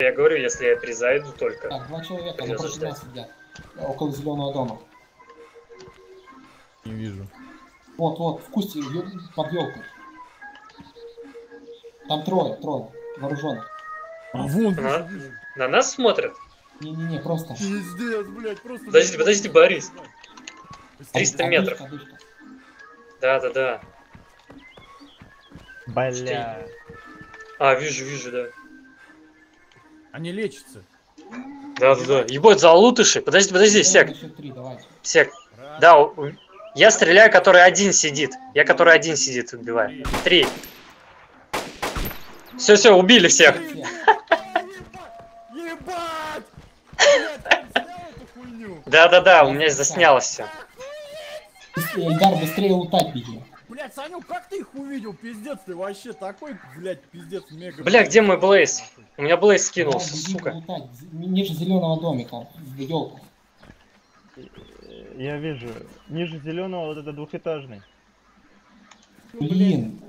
Я говорю, если я перезайду только. Так, два человека напротив ждать. нас сидят. Около зеленого дома. Не вижу. Вот, вот, в кусте, под елкой. Там трое, трое, вооруженных. А вон, вижу. На нас смотрят? Не-не-не, просто. Пиздец, блядь, просто... Подожди, подожди, Борис. Быстрее. 300 Одышка, метров. одышка. Да, да, да. Бля. А, вижу, вижу, да. Они лечатся. Да, да, да. Ебать, за лутыши. Подожди, подожди, сек, сек. Да, у- я стреляю, который один сидит. Я который один сидит, убиваю. Три. Все, все, убили всех. Да, да, да, у меня заснялось все. Эльдар, быстрее лутать беги. Блядь, Саню, как ты их увидел? Пиздец, ты вообще такой, блядь, пиздец, мега... Бля, где мой Блейз? У меня Блейз скинулся, беги сука. лутать. Ниже зеленого домика, в елку. Я вижу. Ниже зеленого вот это двухэтажный. Блин.